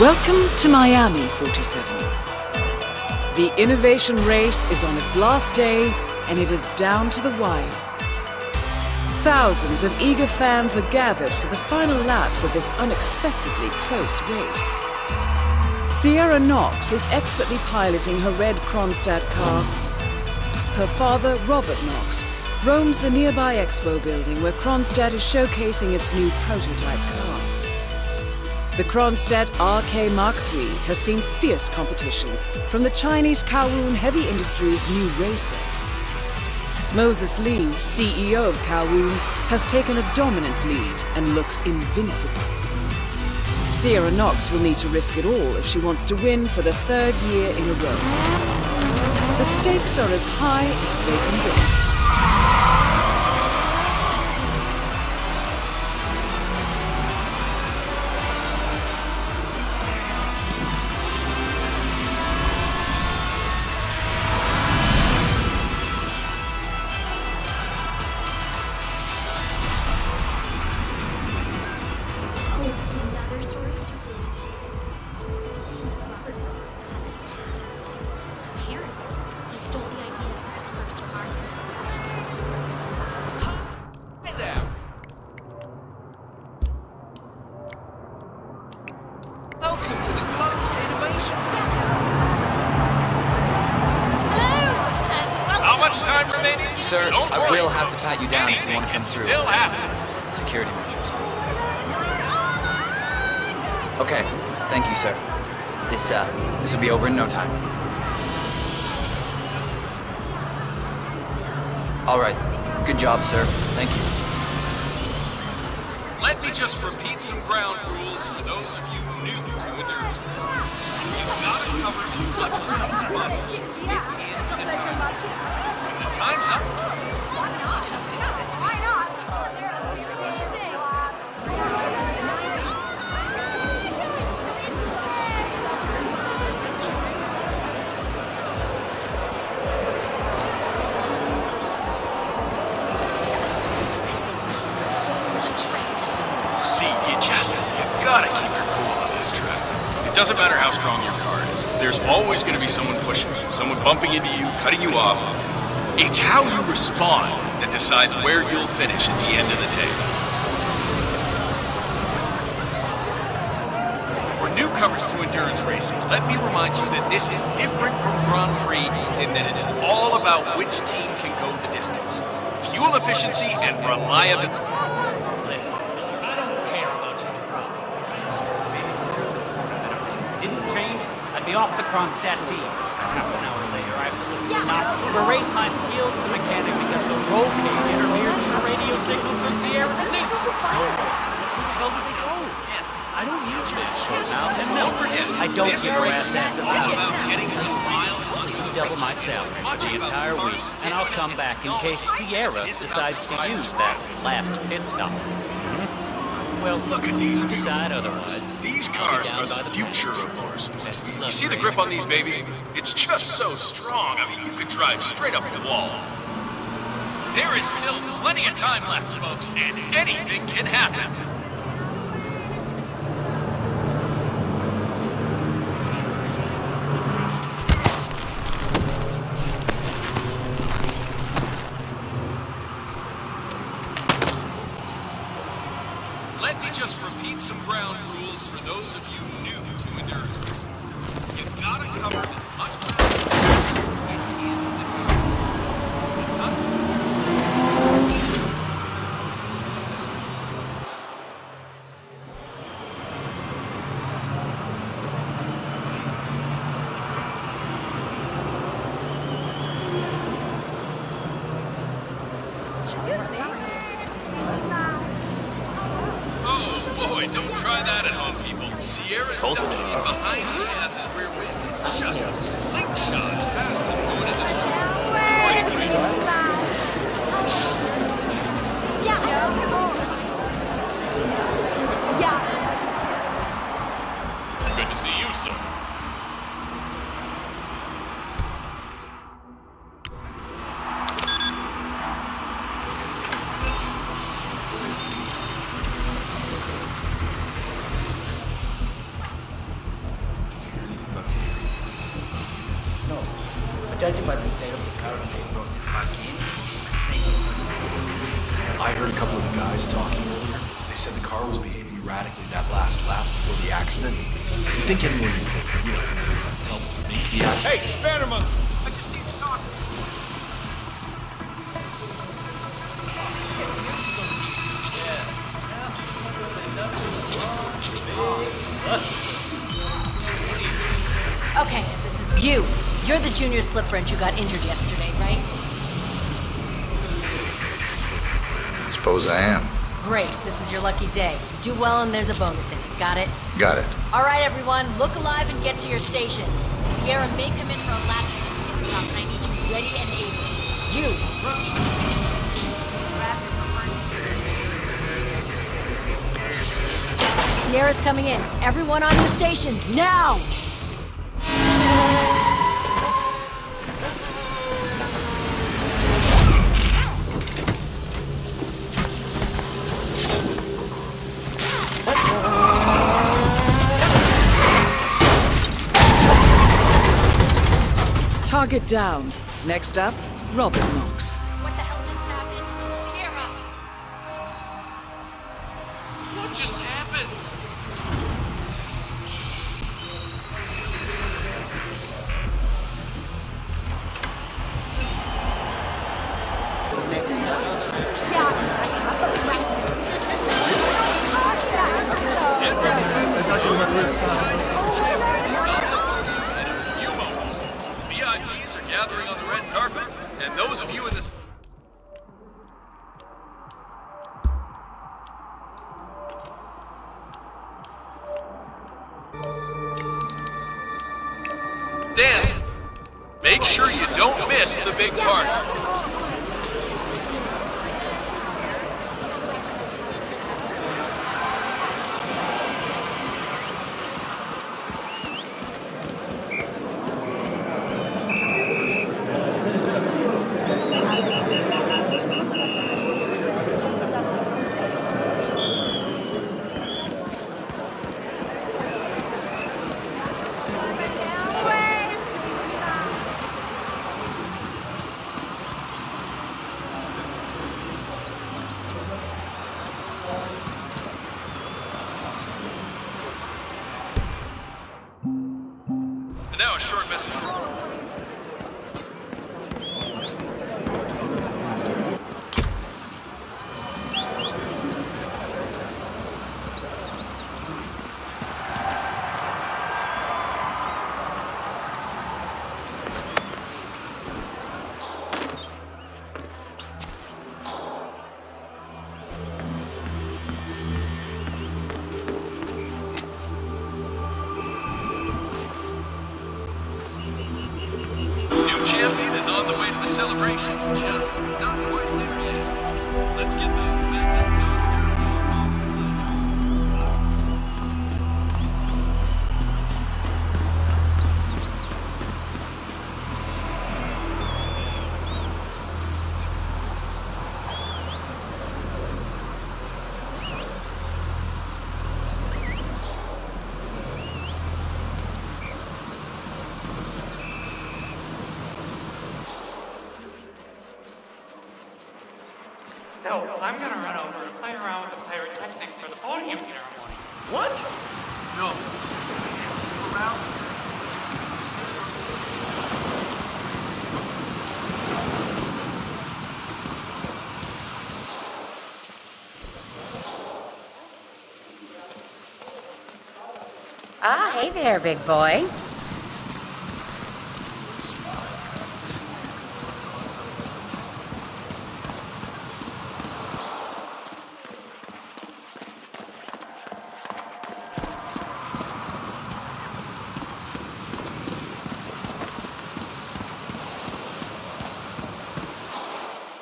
Welcome to Miami 47. The innovation race is on its last day and it is down to the wire. Thousands of eager fans are gathered for the final laps of this unexpectedly close race. Sierra Knox is expertly piloting her red Kronstadt car. Her father, Robert Knox, roams the nearby expo building where Kronstadt is showcasing its new prototype car. The Kronstadt RK Mark III has seen fierce competition from the Chinese Kowloon Heavy Industries new racer. Moses Lee, CEO of Kowloon, has taken a dominant lead and looks invincible. Sierra Knox will need to risk it all if she wants to win for the third year in a row. The stakes are as high as they can get. Down if you want to come through. Still happen. Security measures. Okay, thank you, sir. This, uh, this will be over in no time. All right. Good job, sir. Thank you. Let me just repeat some ground rules for those of you new to endurance You've got to cover as much ground as possible within the time. The Time's up. Gotta keep your cool on this track. It doesn't matter how strong your car is. There's always gonna be someone pushing you, someone bumping into you, cutting you off, it's how you respond that decides where you'll finish at the end of the day. For newcomers to endurance racing, let me remind you that this is different from Grand Prix in that it's all about which team can go the distance. Fuel efficiency and reliability. Listen, I don't care about your problem. Didn't change, I'd be off the Kronstadt team. Half an hour later, I was not berate my skills as a mechanic because the roll cage interferes with the radio signals from Sierra City. Where the hell did they go? I don't need you to short now. And no, don't I don't this give race rat's ass is all about getting some miles under the Double belt. my salary for the entire week, and I'll come back in case Sierra decides to use that last pit stop. Well, Look at these decide otherwise. These cars are the the future of motorsports. You see the grip on these babies? It's just so strong. I mean, you could drive straight up the wall. There is still plenty of time left, folks, and anything can happen. Those of you Sierra's Colton. ducking behind the Sess's rear wing. Just slingshot fast as that last before the accident. You think anyone, you know, helped make the accident? Hey, Spannerman! I just need to talk. Okay, this is you. You're the junior slip wrench who got injured yesterday, right? Suppose I am. Great, this is your lucky day. Do well and there's a bonus in it. Got it? Got it. All right, everyone, look alive and get to your stations. Sierra may come in for a lap dance, but I need you ready and able. You, rookie. Sierra's coming in. Everyone on your stations, now! Target down. Next up, Robert Knox. Miss the big part. Short message So, I'm gonna run over and play around with the pyrotechnics for the podium ceremony. What? No. Ah, hey there, big boy.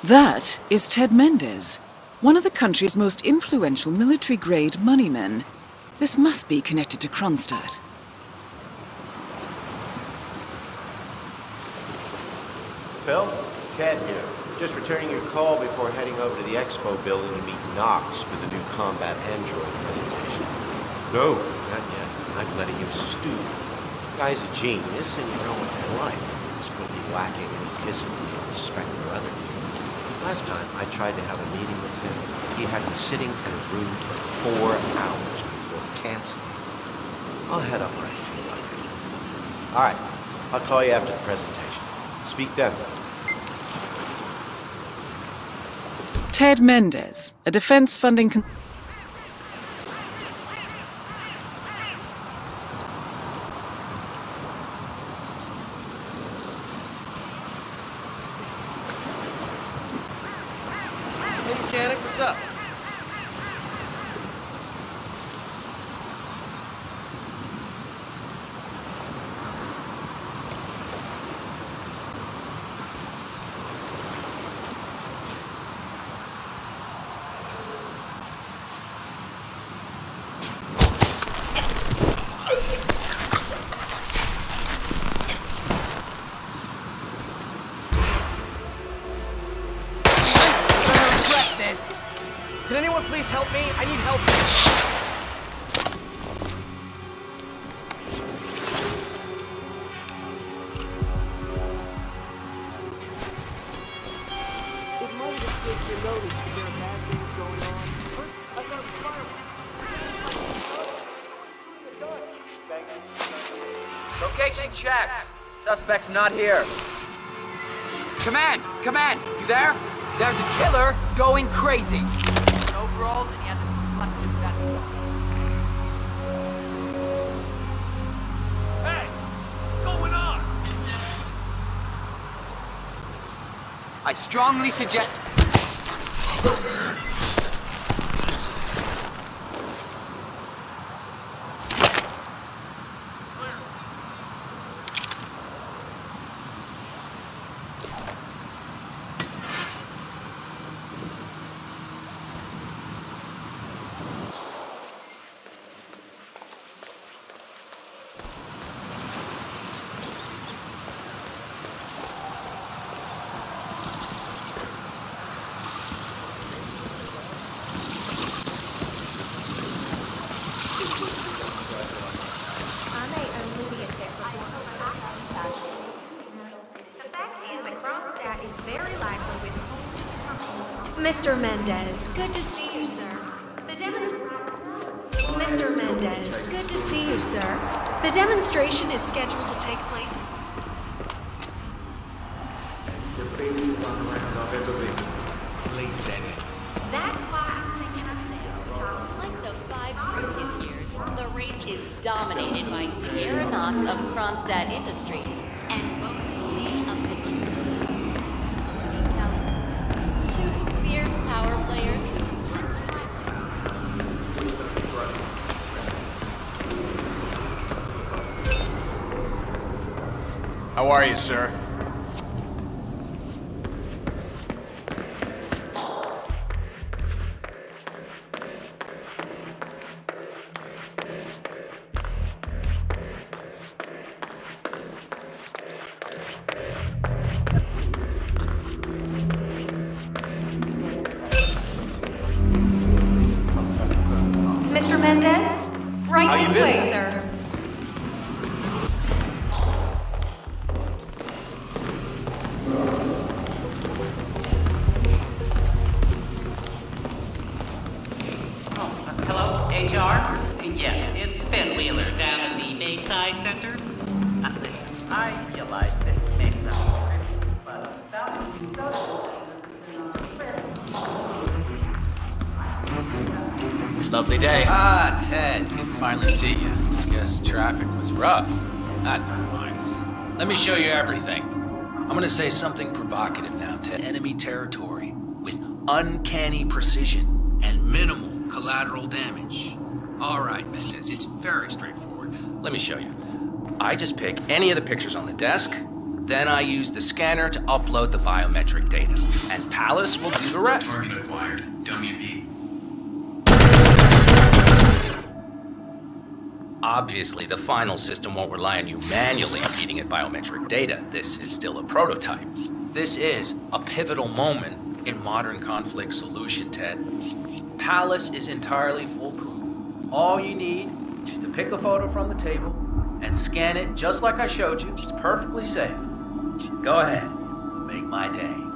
That is Ted Mendez, one of the country's most influential military grade moneymen. This must be connected to Kronstadt. Phil, it's Ted here. Just returning your call before heading over to the expo building to meet Knox for the new combat android presentation. No, not yet. I'm letting him stew. Guy's a genius, and you know what they're like. This will be lacking discipline or respect for others. Last time I tried to have a meeting with him, he had me sitting in a room for four hours before canceling. I'll head up right to you. All right, I'll call you after the presentation. Speak then. Ted Mendez, a defense funding. Suspect's not here. Command! Command! You there? There's a killer going crazy. Overalls and he has a reflective vest. Hey! What's going on? I strongly suggest. Mr. Mendez, good to see you, sir. The demonstration. Mr. Mendez, good to see you, sir. The demonstration is scheduled to take place. That's why I Like the five previous years, the race is dominated by Sierra Knox of Kronstadt Industries How are you, sir? Mr. Mendez? Right this way, rough. Ah, never mind. Let me show you everything. I'm gonna say something provocative now, to Enemy territory with uncanny precision and minimal collateral damage. All right, Mendez, it's very straightforward. Let me show you. I just pick any of the pictures on the desk, then I use the scanner to upload the biometric data, and Palace will do the rest. Target acquired. WB. Obviously, the final system won't rely on you manually feeding it biometric data. This is still a prototype. This is a pivotal moment in modern conflict solution, Ted. Palace is entirely foolproof. All you need is to pick a photo from the table and scan it just like I showed you. It's perfectly safe. Go ahead, make my day.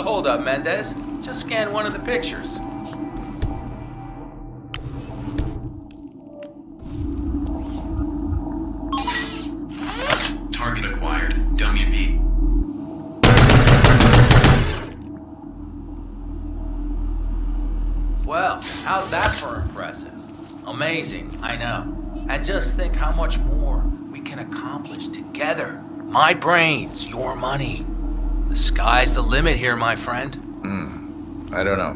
The holdup, Mendez? Just scan one of the pictures. Target acquired. WB. Well, how's that for impressive? Amazing, I know. And just think how much more we can accomplish together. My brains, your money. The sky's the limit here, my friend. Hmm. I don't know.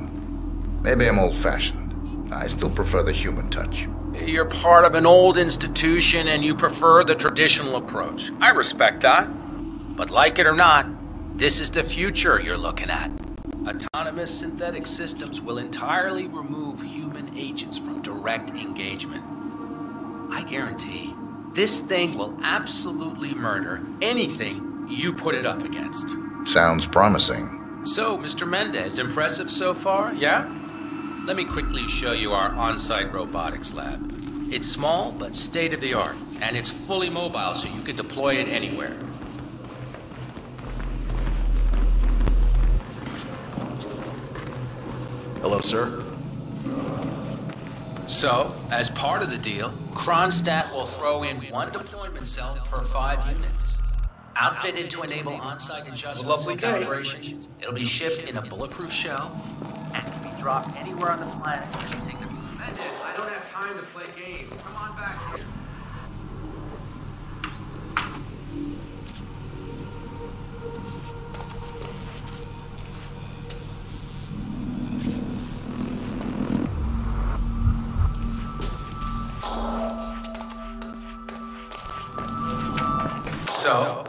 Maybe I'm old fashioned. I still prefer the human touch. You're part of an old institution and you prefer the traditional approach. I respect that. But like it or not, this is the future you're looking at. Autonomous synthetic systems will entirely remove human agents from direct engagement. I guarantee this thing will absolutely murder anything you put it up against. Sounds promising. So, Mr. Mendez, impressive so far, yeah? Let me quickly show you our on-site robotics lab. It's small, but state-of-the-art, and it's fully mobile so you can deploy it anywhere. Hello, sir. So, as part of the deal, Kronstadt will throw in one deployment cell per five units. Outfitted to enable on-site adjustments and calibrations, it'll be shipped in a bulletproof shell and can be dropped anywhere on the planet using the... Mendez, I don't have time to play games. Come on back here.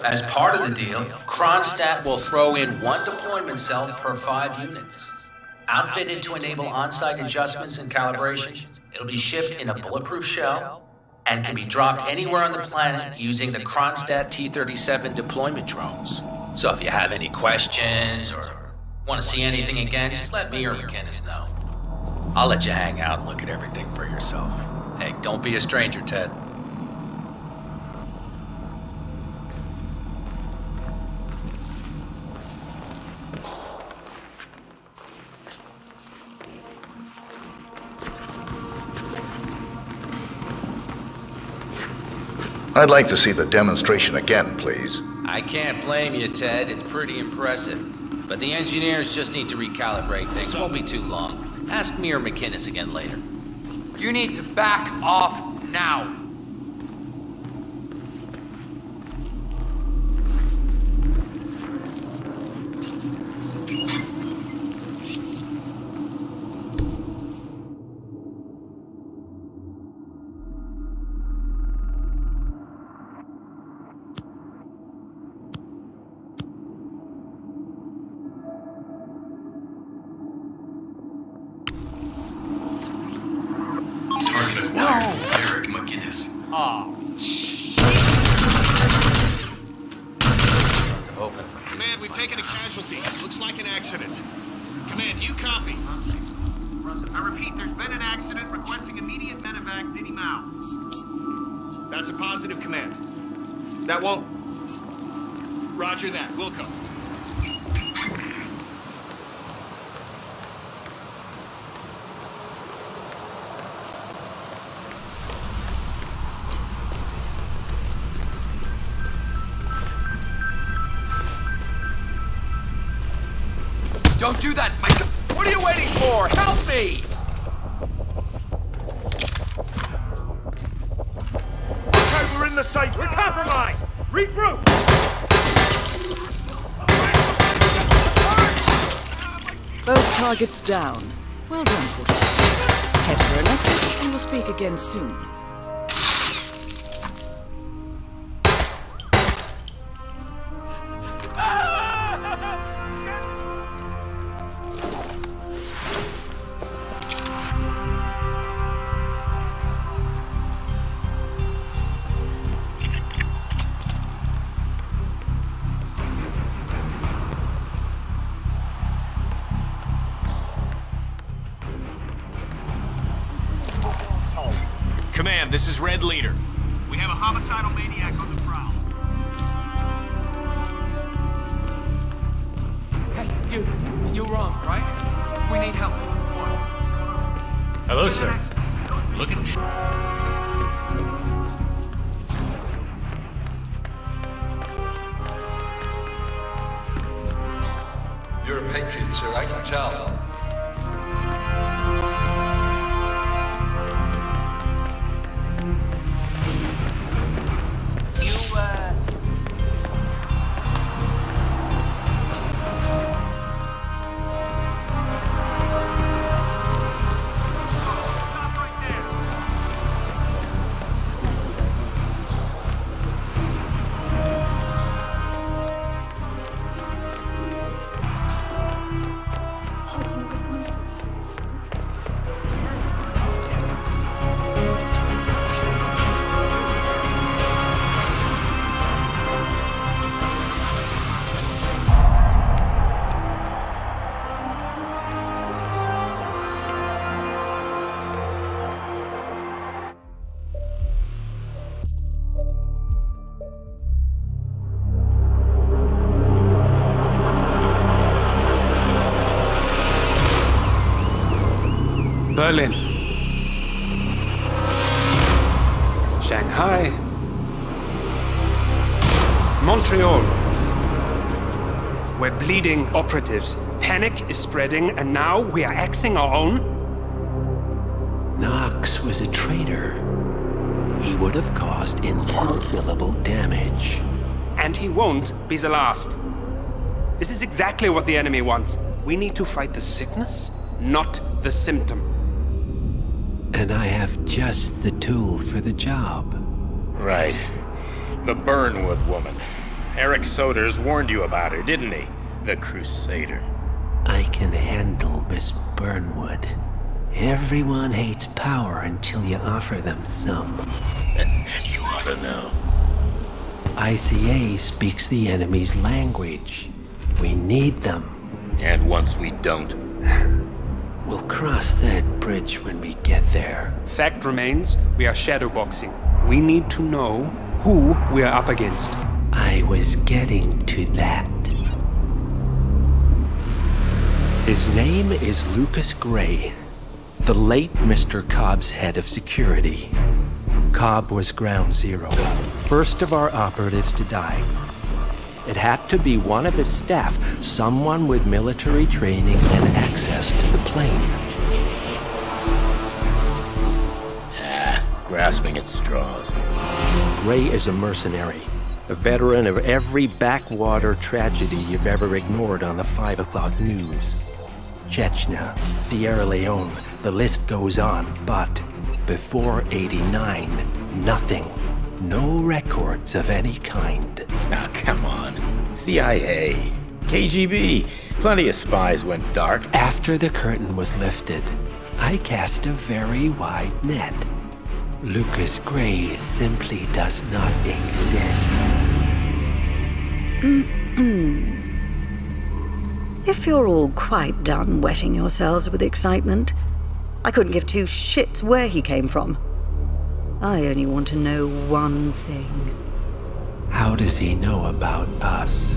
As part of the deal, Kronstadt will throw in one deployment cell per five units. Outfitted to enable on-site adjustments and calibrations, it'll be shipped in a bulletproof shell and can be dropped anywhere on the planet using the Kronstadt T-37 deployment drones. So if you have any questions or want to see anything again, just let me or McInnes know. I'll let you hang out and look at everything for yourself. Hey, don't be a stranger, Ted. I'd like to see the demonstration again, please. I can't blame you, Ted. It's pretty impressive. But the engineers just need to recalibrate things. Won't be too long. Ask me or McInnes again later. You need to back off now. Taken a casualty. Looks like an accident. Command, you copy? I repeat, there's been an accident requesting immediate medevac Diddy Mao. That's a positive command. That won't. Roger that. Wilco. Don't do that, Micah! What are you waiting for? Help me! Okay, we're in the safe. We're compromised. Regroup. Both targets down. Well done, 47. Head for an exit, and we'll speak again soon. Command, this is Red Leader. We have a homicidal maniac on the prowl. Hey, you. You're wrong, right? We need help. Hello, sir. Look at... You're a patriot, sir, I can tell. Berlin. Shanghai. Montreal. We're bleeding operatives. Panic is spreading, and now we are axing our own? Knox was a traitor. He would have caused incalculable damage. And he won't be the last. This is exactly what the enemy wants. We need to fight the sickness, not the symptom. And I have just the tool for the job. Right. The Burnwood woman. Erich Soders warned you about her, didn't he? The Crusader. I can handle Miss Burnwood. Everyone hates power until you offer them some. you ought to know. ICA speaks the enemy's language. We need them. And once we don't, We'll cross that bridge when we get there. Fact remains, we are shadowboxing. We need to know who we are up against. I was getting to that. His name is Lucas Grey, the late Mr. Cobb's head of security. Cobb was ground zero, first of our operatives to die. It had to be one of his staff, someone with military training and access to the plane. ah, grasping at straws. Grey is a mercenary, a veteran of every backwater tragedy you've ever ignored on the 5 o'clock news. Chechnya, Sierra Leone, the list goes on, but before 89, nothing. No records of any kind. Ah, come on. CIA, KGB, plenty of spies went dark. After the curtain was lifted, I cast a very wide net. Lucas Grey simply does not exist. If you're all quite done wetting yourselves with excitement, I couldn't give two shits where he came from. I only want to know one thing. How does he know about us?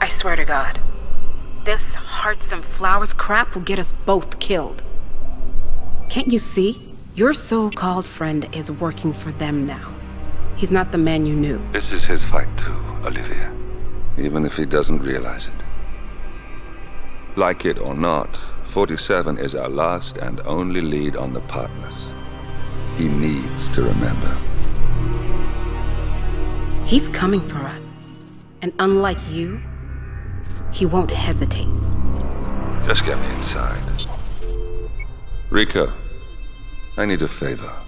I swear to God, this hearts and flowers crap will get us both killed. Can't you see? Your so-called friend is working for them now. He's not the man you knew. This is his fight too, Olivia. Even if he doesn't realize it. Like it or not, 47 is our last and only lead on the partners. He needs to remember. He's coming for us. And unlike you, he won't hesitate. Just get me inside. Rico, I need a favor.